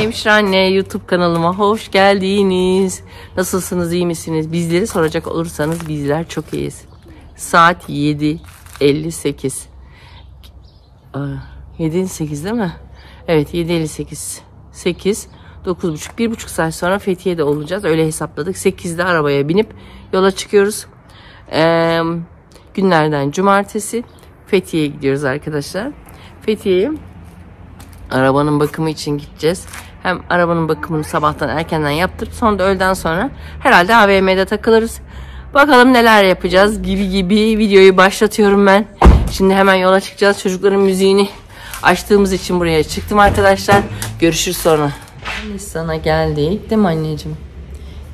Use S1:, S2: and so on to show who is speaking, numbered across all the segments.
S1: Hemşire Anne YouTube kanalıma hoş geldiniz. Nasılsınız, iyi misiniz? Bizleri soracak olursanız bizler çok iyiyiz. Saat 7.58. Aa, 7.58 değil mi? Evet 7.58. 8, 9.30, 1.5 saat sonra Fethiye'de olacağız. Öyle hesapladık. 8'de arabaya binip yola çıkıyoruz. Ee, günlerden cumartesi Fethiye'ye gidiyoruz arkadaşlar. Fethiye'ye arabanın bakımı için gideceğiz. Hem arabanın bakımını sabahtan erkenden yaptırıp sonra da öğleden sonra herhalde AVM'de takılırız. Bakalım neler yapacağız gibi gibi videoyu başlatıyorum ben. Şimdi hemen yola çıkacağız. Çocukların müziğini açtığımız için buraya çıktım arkadaşlar. Görüşürüz sonra. Biz sana geldik değil mi anneciğim?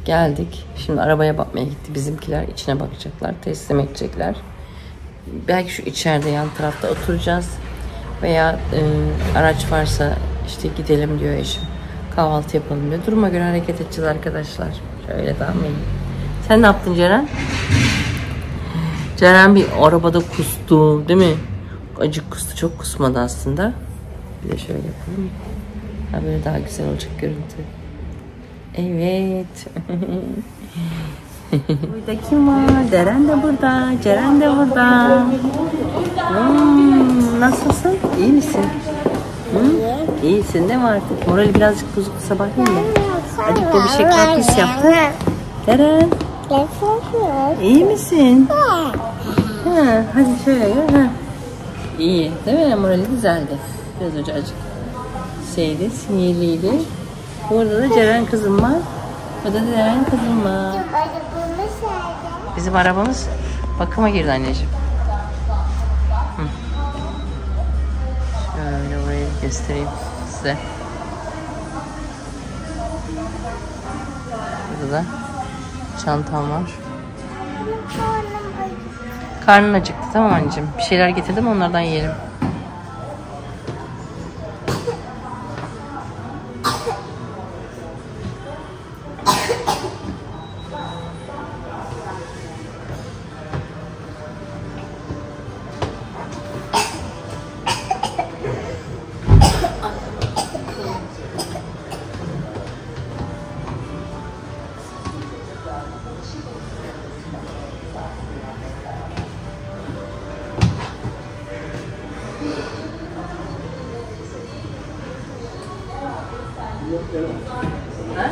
S1: Geldik. Şimdi arabaya bakmaya gitti bizimkiler. içine bakacaklar. Teslim edecekler. Belki şu içeride yan tarafta oturacağız. Veya e, araç varsa işte gidelim diyor eşim. Kahvaltı yapalım diyor. Duruma göre hareket edeceğiz arkadaşlar. Şöyle iyi? Sen ne yaptın Ceren? Ceren bir arabada kustu değil mi? Acık kustu. Çok kusmadı aslında. Bir de şöyle yapalım. Ha böyle daha güzel olacak görüntü. Evet. burada kim var? Ceren de burada. Ceren de burada. Hmm, nasılsın? İyi misin? Hı? İyisin değil mi artık? Morali birazcık bozuk sabah değil mi? Acık da bir şeker pis yaptı. Ceren. İyi misin? Ha, hadi şöyle gör. Ha. İyi değil mi? Morali düzeldi. Biraz önce acık şeydi, sinirliydi. Burada da Ceren kızım var. Burada da Ceren kızım var. Bizim arabamız bakıma girdi anneciğim. Şöyle orayı göstereyim size. Burada da çantam var. Karnın acıktı tamam anneciğim. Bir şeyler getirdim onlardan yiyelim. Ha?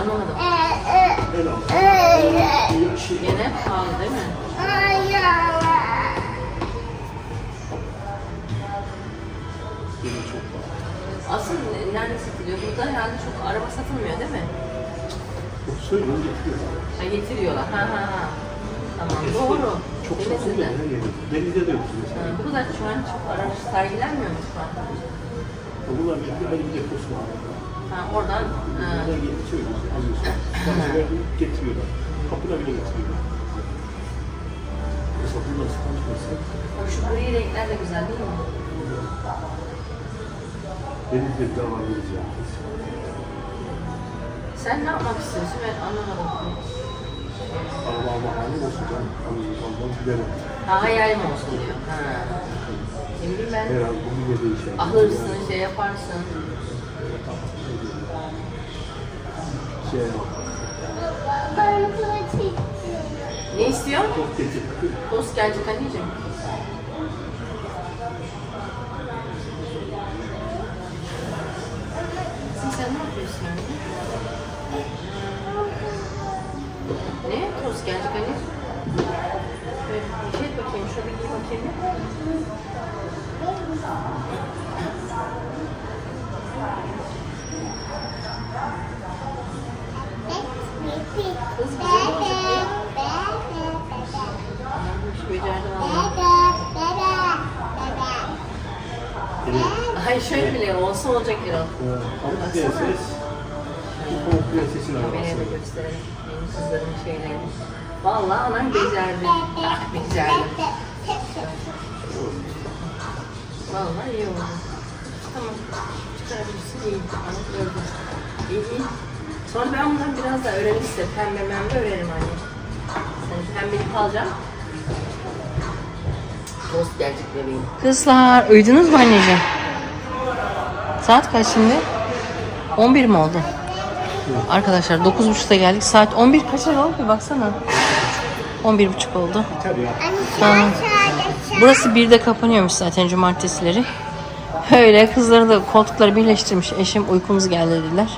S1: Anlamadım. Yine pahalı değil mi? Asıl nerede satılıyor? Burada herhalde çok araba satılmıyor değil mi?
S2: Söylüyorum getiriyorlar.
S1: Ha getiriyorlar. Ha ha ha. Tamam doğru.
S2: Çok satılmıyor. Denizde de yok
S1: Ha, bu kadar şu an çok araç sergilenmiyor mu şu an?
S2: Bunlar çünkü ayrı bir deposu var.
S1: Ha, oradan ha,
S2: Bunlar getiriyoruz, alıyorsun. Bazıları getiriyorlar. Kapına bile getiriyorlar. Mesela bunlar versen
S1: bak şu gri renkler de güzel değil mi?
S2: denizde bir devam edeceğiz.
S1: Sen ne yapmak istiyorsun? Ben anlamadım.
S2: Araba alma hali olsun canım. Almam giderim.
S1: Ha hayalim olsun diyor. Ha. Ne bileyim ben.
S2: Herhalde değişen.
S1: Alırsın, şey yaparsın.
S2: Şey yok.
S1: Ne istiyor?
S2: Getir.
S1: Tost gelecek anneciğim. Sen, sen ne yapıyorsun anne? Ne? Tost gelecek anneciğim. Böyle bir şey bakayım. Şöyle bir bakayım. Kız güzel olacak diye. Şu becerdim valla. Ay şöyle bile olsa olacak Erol.
S2: Ama prenses, bu pamuk prensesin
S1: Kameraya da
S2: arabası.
S1: gösterelim. Benim kızların şeylerini. Vallahi anam becerdi. Ah becerdi. Vallahi iyi oldu. Tamam. Çıkarabilirsin. İyi. Anam gördüm. İyi iyi. Sonra ben bundan biraz daha öğrenirse pembe membe öğrenirim anne. Sen pembelik alacağım. Tost gelecek bebeğim. Kızlar uyudunuz mu anneciğim? Saat kaç şimdi? 11 mi oldu? Arkadaşlar 9.30'da geldik. Saat 11 kaç oldu bir baksana. 11.30 oldu.
S2: Biter ya.
S1: Tamam. Burası bir de kapanıyormuş zaten cumartesileri. Öyle kızları da koltukları birleştirmiş. Eşim uykumuz geldi dediler.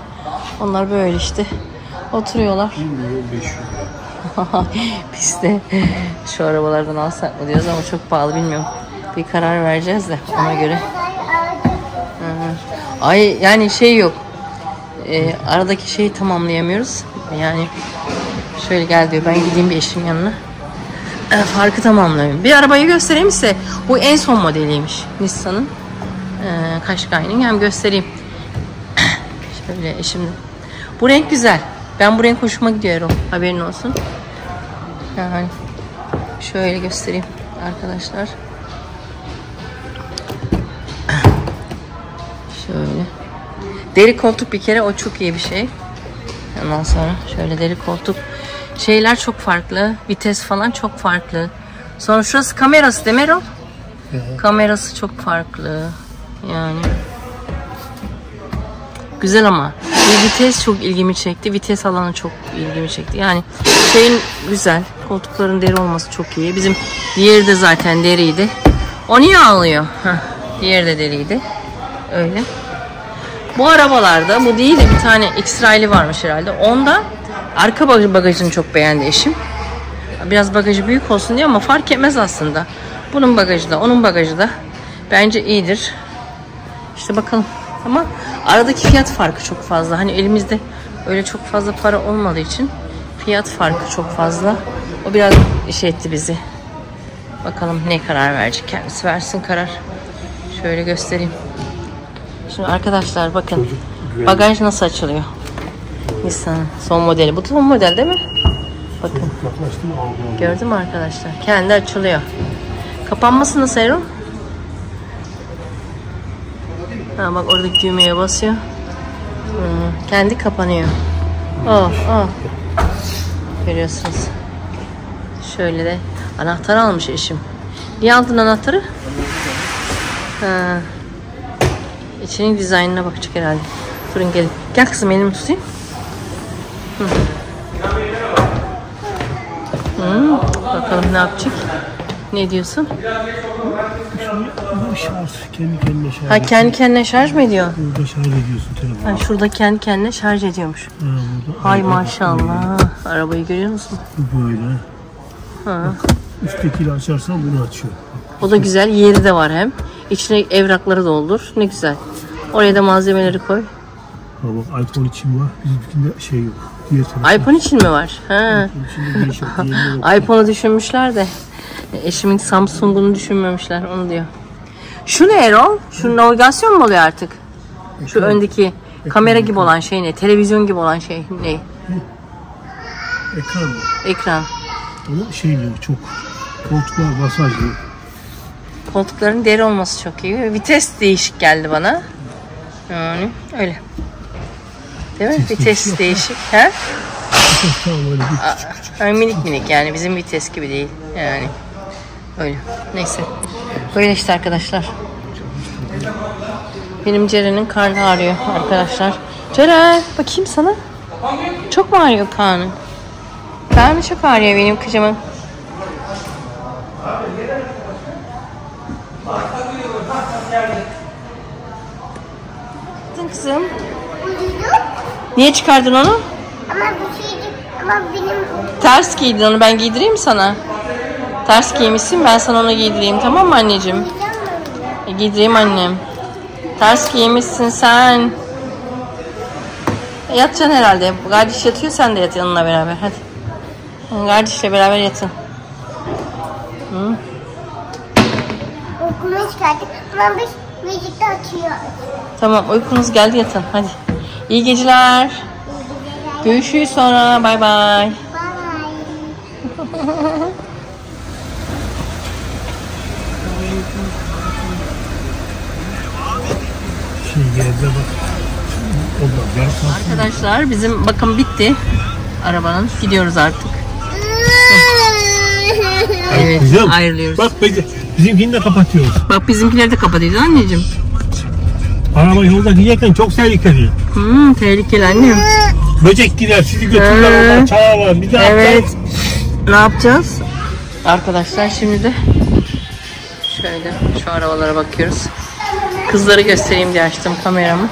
S1: Onlar böyle işte oturuyorlar.
S2: 1 milyon 500 lira.
S1: Biz de şu arabalardan alsak mı diyoruz ama çok pahalı bilmiyorum. Bir karar vereceğiz de ona göre. Ay yani şey yok. Ee, aradaki şeyi tamamlayamıyoruz. Yani şöyle gel diyor ben gideyim bir eşim yanına. Ee, farkı tamamlayayım. Bir arabayı göstereyim size. Bu en son modeliymiş Nissan'ın. Ee, Qashqai'nin hem göstereyim. Şöyle eşimle. Bu renk güzel. Ben bu renk hoşuma gidiyor Erol. Haberin olsun. Yani şöyle göstereyim arkadaşlar. Şöyle. Deri koltuk bir kere o çok iyi bir şey. Ondan sonra şöyle deri koltuk. Şeyler çok farklı. Vites falan çok farklı. Sonra şurası kamerası değil mi Erol? Kamerası çok farklı. Yani. Güzel ama. Bir vites çok ilgimi çekti. Vites alanı çok ilgimi çekti. Yani şeyin güzel. Koltukların deri olması çok iyi. Bizim diğeri de zaten deriydi. O niye ağlıyor? Heh, diğeri de deriydi. Öyle. Bu arabalarda bu değil de bir tane X-Ray'li varmış herhalde. Onda arka bagaj- bagajını çok beğendi eşim. Biraz bagajı büyük olsun diye ama fark etmez aslında. Bunun bagajı da onun bagajı da bence iyidir. İşte bakalım. Ama aradaki fiyat farkı çok fazla. Hani elimizde öyle çok fazla para olmadığı için fiyat farkı çok fazla. O biraz iş etti bizi. Bakalım ne karar verecek kendisi versin karar. Şöyle göstereyim. Şimdi arkadaşlar bakın bagaj nasıl açılıyor. Nissan'ın son modeli. Bu son model değil mi? Bakın
S2: Yaklaştım
S1: gördün mü arkadaşlar? Kendi açılıyor. Kapanması nasıl Erol? Ha bak oradaki düğmeye basıyor. Hmm, kendi kapanıyor. Oh, oh. Görüyorsunuz. Şöyle de anahtar almış eşim. Niye aldın anahtarı? Ha. İçinin dizaynına bakacak herhalde. Durun gelin. Gel kızım elimi tutayım. Hı. Hı, Bakalım ne yapacak? Ne diyorsun?
S2: Bu şarj kendi kendine şarj.
S1: Ha kendi kendine şarj mı ediyor?
S2: Burada şarj ediyorsun telefonu.
S1: Ha, şurada kendi kendine şarj ediyormuş.
S2: Ha, burada
S1: Hay maşallah. Arabayı görüyor musun?
S2: böyle.
S1: Ha.
S2: Üsttekiyle açarsan bunu açıyor.
S1: O da güzel. Yeri de var hem. İçine evrakları doldur. Ne güzel. Oraya da malzemeleri koy.
S2: Ha bak iPhone için var. Bizimkinde şey yok. Tarafta.
S1: iPhone için mi var? Ha.
S2: Yok.
S1: iPhone'u düşünmüşler de eşimin Samsung'unu düşünmemişler onu diyor. Şu ne Erol? Şu navigasyon mu oluyor artık? Şu öndeki kamera gibi olan şey ne? Televizyon gibi olan şey ne?
S2: Ekran var.
S1: Ekran.
S2: Ama şeyli çok. Koltuklar masajlı.
S1: Koltukların deri olması çok iyi. Vites değişik geldi bana. Yani öyle. Değil mi? Vites değişik. Ha? Yani minik minik yani bizim vites gibi değil. Yani öyle. Neyse. Böyle işte arkadaşlar. Benim Ceren'in karnı ağrıyor arkadaşlar. Ceren bakayım sana. Çok mu ağrıyor karnı? Karnı çok ağrıyor benim kızımın. Yaptın kızım. Niye çıkardın onu?
S3: Ama bu şey ama benim
S1: Ters giydin onu ben giydireyim mi sana? Ters giymişsin ben sana onu giydireyim tamam mı anneciğim? E, giydireyim annem. Ters giymişsin sen. E, yatacaksın herhalde. Kardeş yatıyor sen de yat yanına beraber hadi. Hı, Kardeşle beraber yatın.
S3: okulu çıkarttık. Ama biz birlikte açıyoruz.
S1: Tamam uykunuz geldi yatın hadi. İyi geceler. Görüşürüz sonra bay bay.
S2: Şey geldi bak.
S1: Arkadaşlar bizim bakım bitti. Arabanın gidiyoruz artık. Evet
S2: Kızım,
S1: ayrılıyoruz.
S2: Bak. Bizimkini de kapatıyoruz.
S1: Bak bizimkileri de kapatacağız anneciğim.
S2: Araba yolda giderken çok tehlikeli.
S1: Hmm, tehlikeli annem.
S2: Böcek gider sizi götürürler
S1: Ee,
S2: oradan çalarlar. Bir daha
S1: Evet. Ne yapacağız? Arkadaşlar şimdi de şöyle şu arabalara bakıyoruz. Kızları göstereyim diye açtım kameramı.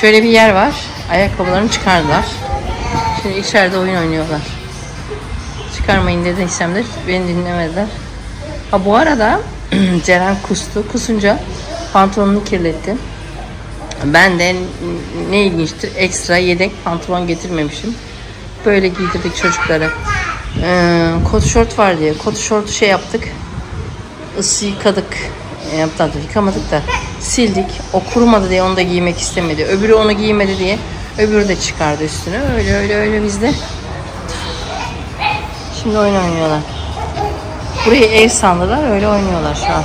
S1: Şöyle bir yer var. Ayakkabılarını çıkardılar. Şimdi içeride oyun oynuyorlar. Çıkarmayın dediysem de beni dinlemediler. Ha bu arada Ceren kustu. Kusunca pantolonunu kirletti. Ben de ne ilginçtir ekstra yedek pantolon getirmemişim. Böyle giydirdik çocuklara. Ee, kot şort var diye. Kot şortu şey yaptık. Isı yıkadık. E, Yaptık yıkamadık da sildik. O kurumadı diye onu da giymek istemedi. Öbürü onu giymedi diye öbürü de çıkardı üstüne. Öyle öyle öyle bizde. Şimdi oyun. Burayı ev sandılar öyle oynuyorlar şu an.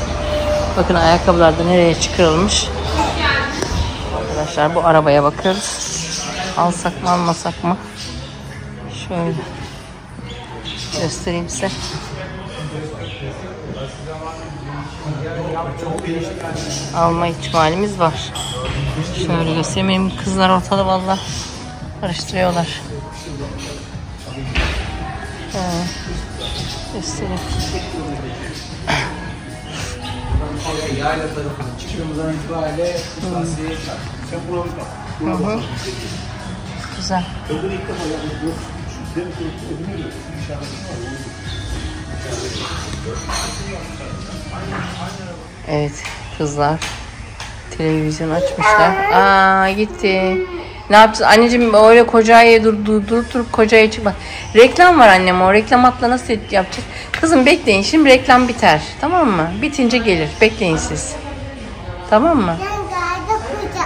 S1: Bakın ayakkabılar da nereye çıkarılmış. Arkadaşlar bu arabaya bakıyoruz. Alsak mı almasak mı? Şöyle göstereyim size. Alma ihtimalimiz var. Şöyle göstereyim. Benim kızlar ortada valla karıştırıyorlar. Göstereyim.
S4: Yayla tarafına çıktığımızdan itibariyle kırtasiye
S2: Sen buna bak.
S1: Hı hı. Güzel.
S2: Bunu ilk defa.
S1: Evet kızlar televizyon açmışlar. Aa gitti. Ne yapacağız? Anneciğim öyle kocaya dur, dur, durup durup kocaya çıkma. Reklam var annem o. Reklam atla nasıl yapacağız? Kızım bekleyin şimdi reklam biter. Tamam mı? Bitince gelir. Bekleyin siz. Tamam mı?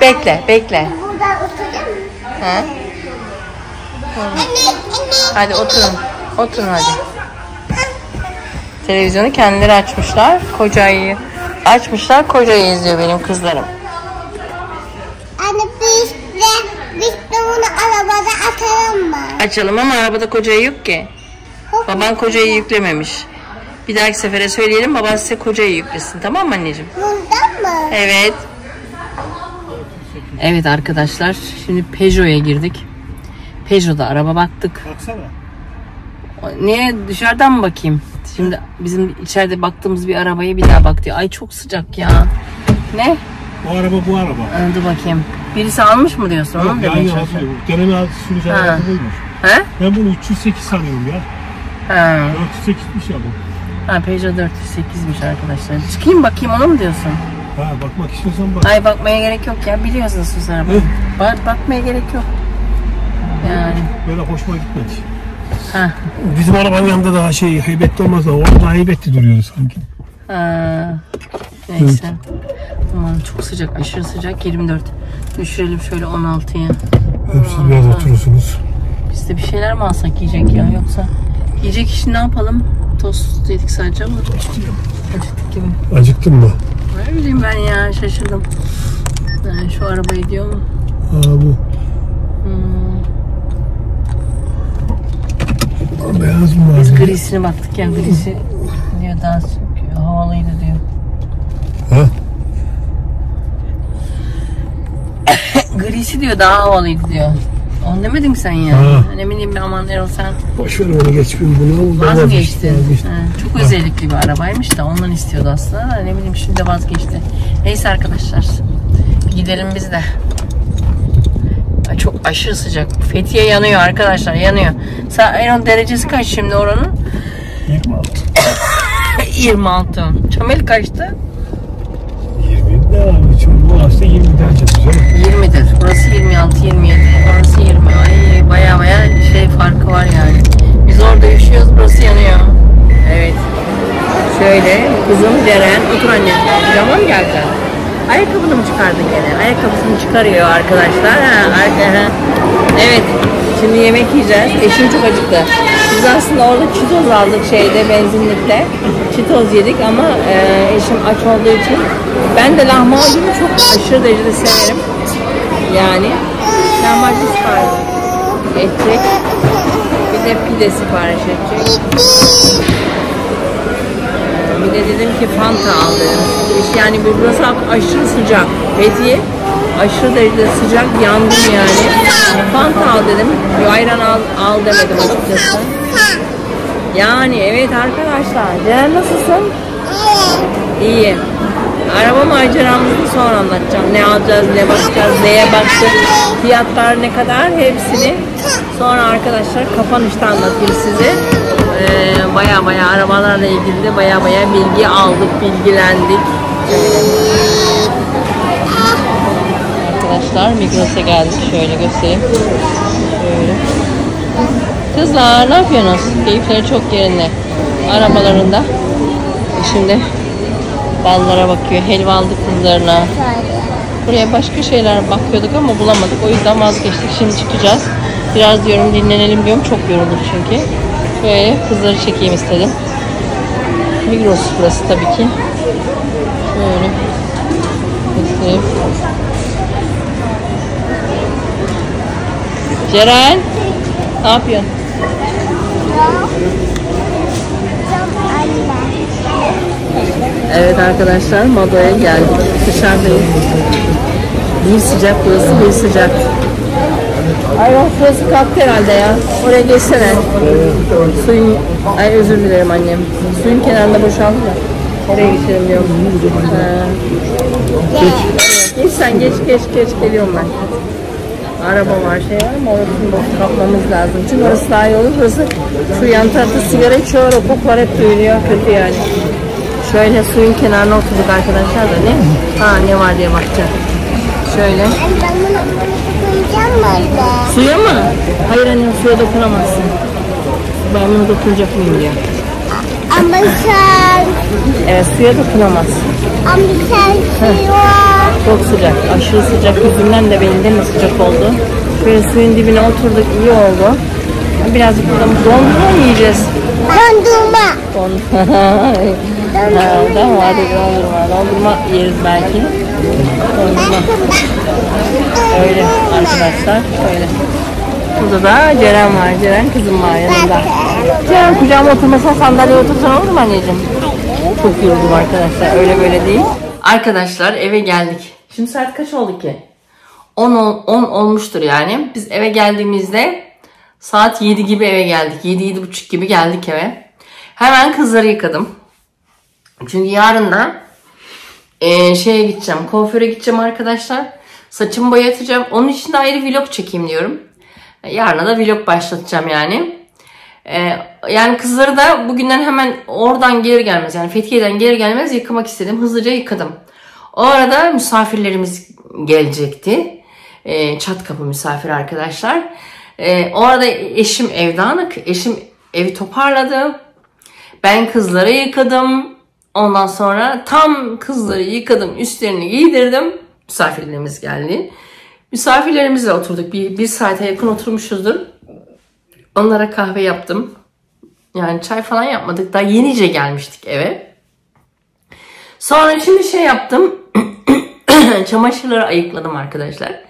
S1: Bekle bekle.
S3: Oturacağım?
S1: He?
S3: Anne.
S1: Hadi oturun. Oturun hadi. Televizyonu kendileri açmışlar. Kocayı açmışlar. Kocayı izliyor benim kızlarım.
S3: Anne biz de, biz de bunu arabada atalım mı?
S1: Açalım ama arabada kocayı yok ki. Baban kocayı yüklememiş. Bir dahaki sefere söyleyelim baban size kocayı yüklesin tamam mı anneciğim?
S3: Bundan mı?
S1: Evet. Evet arkadaşlar şimdi Peugeot'a girdik. Peugeot'da araba baktık.
S2: Baksana.
S1: Niye dışarıdan mı bakayım? Şimdi bizim içeride baktığımız bir arabaya bir daha bak diyor. Ay çok sıcak ya. Ne?
S2: O araba bu araba.
S1: Aa, Dur bakayım. Birisi almış mı diyorsun?
S2: Yok, yani hazır. Deneme altı sürücü
S1: Ha.
S2: arabası buymuş.
S1: He?
S2: Ben bunu 308 sanıyorum ya.
S1: Ha.
S2: 408'miş ya bu.
S1: ha Peugeot 408'miş arkadaşlar. Çıkayım bakayım onu mu diyorsun?
S2: Ha bakmak istiyorsan bak.
S1: Ay bakmaya gerek yok ya. Biliyorsun sus arabayı. Bak, bakmaya gerek yok. Yani.
S2: Böyle hoşuma gitmedi.
S1: Ha.
S2: Bizim arabanın yanında daha şey heybetli olmaz da orada daha heybetli duruyoruz sanki.
S1: Ha. Neyse. Aman çok sıcak. Aşırı sıcak. 24. Düşürelim şöyle 16'ya.
S2: Siz biraz oturursunuz.
S1: Biz de bir şeyler mi alsak yiyecek ya yoksa yiyecek işi ne yapalım? Tost yedik sadece ama acıktık gibi.
S2: Acıktın mı?
S1: Ne bileyim ben ya şaşırdım. Yani şu araba diyor mu?
S2: Aa bu.
S1: Hmm.
S2: Beyaz mı
S1: Biz
S2: var?
S1: grisine baktık ya grisi diyor daha çok havalıydı diyor.
S2: Ha?
S1: Grisi diyor daha havalıydı diyor. Onu demedin mi sen ya?
S2: Ha.
S1: Ne bileyim ben aman Erol sen
S2: Boş ver onu geç bin bunu.
S1: Vazgeçtin.
S2: vazgeçtim.
S1: Ha, çok özellikli bir arabaymış da ondan istiyordu aslında da ne bileyim şimdi vazgeçti. Neyse arkadaşlar gidelim biz de. Ay, çok aşırı sıcak. Fethiye yanıyor arkadaşlar yanıyor. Sa Erol derecesi kaç şimdi oranın?
S2: 26.
S1: 26. Çamel kaçtı?
S2: 20 de abi. Çünkü bu hafta 20 derece güzel.
S1: 20'dir. Burası 26, 27. Orası 20. Ay baya baya şey farkı var yani. Biz orada üşüyoruz, burası yanıyor. Evet. Şöyle kızım Deren. Otur anne. Pijama mı geldi? Ayakkabını mı çıkardın gene? Ayakkabısını çıkarıyor arkadaşlar. Ha, arka. Evet. Şimdi yemek yiyeceğiz. Eşim çok acıktı. Biz aslında orada çitoz aldık şeyde benzinlikte. Çitoz yedik ama e, eşim aç olduğu için ben de lahmacunu çok aşırı derecede severim. Yani lahmacun sipariş edecek. Bir de pide sipariş edecek. Bir de dedim ki Fanta al dedim. Yani burası aşırı sıcak. Fethiye Aşırı derecede sıcak yandım yani. Fanta al dedim. Ayran al, al demedim açıkçası. Yani evet arkadaşlar. Ceren nasılsın? İyi. Araba maceramızı sonra anlatacağım. Ne alacağız, ne bakacağız, neye baktık, fiyatlar ne kadar hepsini sonra arkadaşlar kapanışta anlatayım size. Ee, baya baya arabalarla ilgili de baya baya bilgi aldık, bilgilendik. Arkadaşlar Migros'a geldik. Şöyle göstereyim. Şöyle. Kızlar ne yapıyorsunuz? Keyifleri çok yerinde. Arabalarında. Şimdi ballara bakıyor. Helva aldık kızlarına. Buraya başka şeyler bakıyorduk ama bulamadık. O yüzden vazgeçtik. Şimdi çıkacağız. Biraz diyorum dinlenelim diyorum. Çok yorulduk çünkü. Böyle kızları çekeyim istedim. Migros burası tabii ki. Şöyle göstereyim. Ceren ne yapıyorsun? Evet arkadaşlar Mado'ya geldik. Dışarıdayız. Bir sıcak burası bir sıcak. Ay burası kalktı herhalde ya. Oraya geçsene. Suyun, ay özür dilerim annem. Suyun kenarında boşaldı da. Oraya geçelim diyorum. Ha. Geç sen geç geç geç geliyorum ben. Araba var şey var ama orasını boş kaplamamız lazım. Çünkü orası daha iyi olur. Burası şu yan tarafta sigara içiyor. O kokular hep duyuluyor. Kötü yani. Şöyle suyun kenarına oturduk arkadaşlar da ne? Ha ne var diye bakacağım. Şöyle.
S3: Ben bunu?
S1: Suya mı? Hayır annem suya dokunamazsın. Ben bunu dokunacak mıyım diyor.
S3: Ama sen,
S1: Evet suya dokunamaz.
S3: ama sen suya.
S1: Çok sıcak. Aşırı sıcak. Yüzümden de benim de sıcak oldu. Şöyle suyun dibine oturduk. iyi oldu. Birazcık burada dondurma yiyeceğiz?
S3: Dondurma.
S1: Dondurma. tamam hadi dondurma. Dondurma yeriz belki. Dondurma. Öyle arkadaşlar. Öyle. Burada da Ceren var. Ceren kızım var yanında. Ceren kucağıma oturmasan sandalyeye otursan olur mu anneciğim? Çok yoruldum arkadaşlar. Öyle böyle değil. Arkadaşlar eve geldik. Şimdi saat kaç oldu ki? 10, ol- 10 olmuştur yani. Biz eve geldiğimizde saat 7 gibi eve geldik. 7-7.30 gibi geldik eve. Hemen kızları yıkadım. Çünkü yarın da eee, şeye gideceğim. Kuaföre gideceğim arkadaşlar. Saçımı boyatacağım. Onun için de ayrı vlog çekeyim diyorum. Yarına da vlog başlatacağım yani. Ee, yani kızları da bugünden hemen oradan gelir gelmez yani Fethiye'den gelir gelmez yıkamak istedim. Hızlıca yıkadım. O arada misafirlerimiz gelecekti. Ee, çat kapı misafir arkadaşlar. Ee, o arada eşim ev dağınık. Eşim evi toparladı. Ben kızları yıkadım. Ondan sonra tam kızları yıkadım, üstlerini giydirdim. Misafirlerimiz geldi. Misafirlerimizle oturduk. Bir, bir saate yakın oturmuşuzdur. Onlara kahve yaptım. Yani çay falan yapmadık. Daha yenice gelmiştik eve. Sonra şimdi şey yaptım. Çamaşırları ayıkladım arkadaşlar.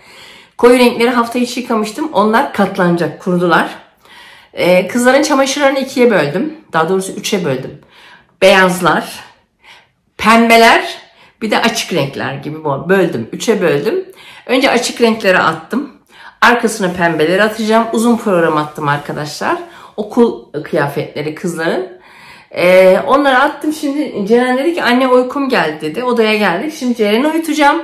S1: Koyu renkleri hafta içi yıkamıştım. Onlar katlanacak, kurudular. Ee, kızların çamaşırlarını ikiye böldüm. Daha doğrusu üçe böldüm. Beyazlar, pembeler, bir de açık renkler gibi böldüm. Üçe böldüm. Önce açık renkleri attım. Arkasına pembeleri atacağım. Uzun program attım arkadaşlar. Okul kıyafetleri kızların. Ee, onları attım şimdi. Ceren dedi ki anne uykum geldi dedi. Odaya geldik. Şimdi Ceren'i uyutacağım.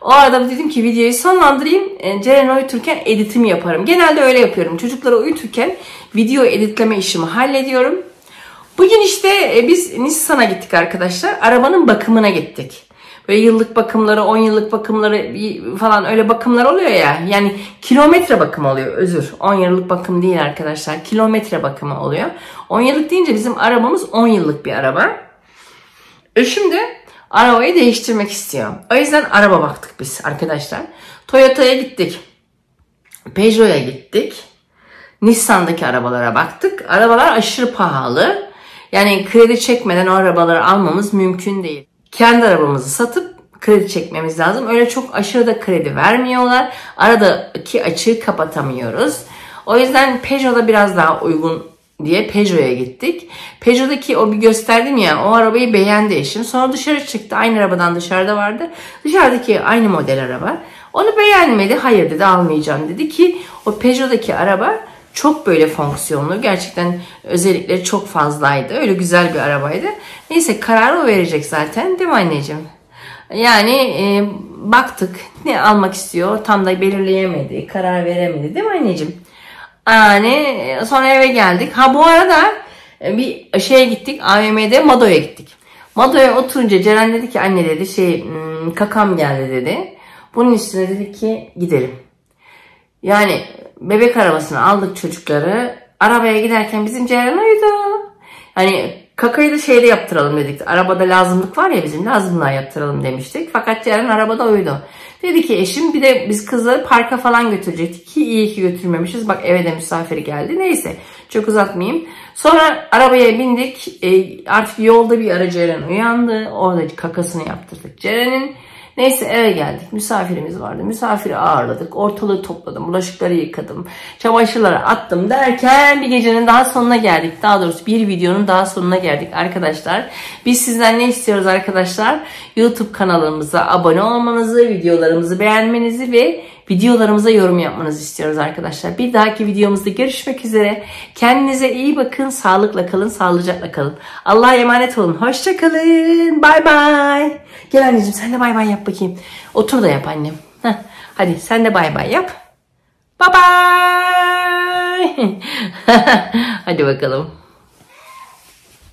S1: O arada dedim ki videoyu sonlandırayım. Ee, Ceren'i uyuturken editimi yaparım. Genelde öyle yapıyorum. Çocukları uyuturken video editleme işimi hallediyorum. Bugün işte e, biz Nissan'a gittik arkadaşlar. Arabanın bakımına gittik. Böyle yıllık bakımları, 10 yıllık bakımları falan öyle bakımlar oluyor ya. Yani kilometre bakımı oluyor özür. 10 yıllık bakım değil arkadaşlar. Kilometre bakımı oluyor. 10 yıllık deyince bizim arabamız 10 yıllık bir araba. Eşim de arabayı değiştirmek istiyor. O yüzden araba baktık biz arkadaşlar. Toyota'ya gittik. Peugeot'a gittik. Nissan'daki arabalara baktık. Arabalar aşırı pahalı. Yani kredi çekmeden o arabaları almamız mümkün değil. Kendi arabamızı satıp kredi çekmemiz lazım. Öyle çok aşırı da kredi vermiyorlar. Aradaki açığı kapatamıyoruz. O yüzden Peugeot'da biraz daha uygun diye Peugeot'a gittik. Peugeot'daki o bir gösterdim ya o arabayı beğendi eşim. Sonra dışarı çıktı. Aynı arabadan dışarıda vardı. Dışarıdaki aynı model araba. Onu beğenmedi. Hayır dedi almayacağım dedi ki o Peugeot'daki araba çok böyle fonksiyonlu. Gerçekten özellikleri çok fazlaydı. Öyle güzel bir arabaydı. Neyse kararı o verecek zaten değil mi anneciğim? Yani e, baktık ne almak istiyor tam da belirleyemedi. Karar veremedi değil mi anneciğim? Yani sonra eve geldik. Ha bu arada e, bir şeye gittik AVM'de Mado'ya gittik. Mado'ya oturunca Ceren dedi ki anne dedi şey kakam geldi dedi. Bunun üstüne dedi ki gidelim. Yani bebek arabasını aldık çocukları. Arabaya giderken bizim Ceren uyudu. Hani kakayı da şeyde yaptıralım dedik. Arabada lazımlık var ya bizim lazımlığa yaptıralım demiştik. Fakat Ceren arabada uyudu. Dedi ki eşim bir de biz kızları parka falan götürecektik ki iyi ki götürmemişiz. Bak eve de misafiri geldi. Neyse çok uzatmayayım. Sonra arabaya bindik. E, artık yolda bir ara Ceren uyandı. Orada kakasını yaptırdık Ceren'in. Neyse eve geldik. Misafirimiz vardı. Misafiri ağırladık. Ortalığı topladım. Bulaşıkları yıkadım. Çamaşırları attım derken bir gecenin daha sonuna geldik. Daha doğrusu bir videonun daha sonuna geldik arkadaşlar. Biz sizden ne istiyoruz arkadaşlar? YouTube kanalımıza abone olmanızı, videolarımızı beğenmenizi ve videolarımıza yorum yapmanızı istiyoruz arkadaşlar. Bir dahaki videomuzda görüşmek üzere. Kendinize iyi bakın. Sağlıkla kalın, sağlıcakla kalın. Allah'a emanet olun. Hoşçakalın. Bay bay. Gel anneciğim sen de bay bay yap bakayım. Otur da yap annem. Heh. Hadi sen de bay bay yap. Bye bye. Hadi bakalım.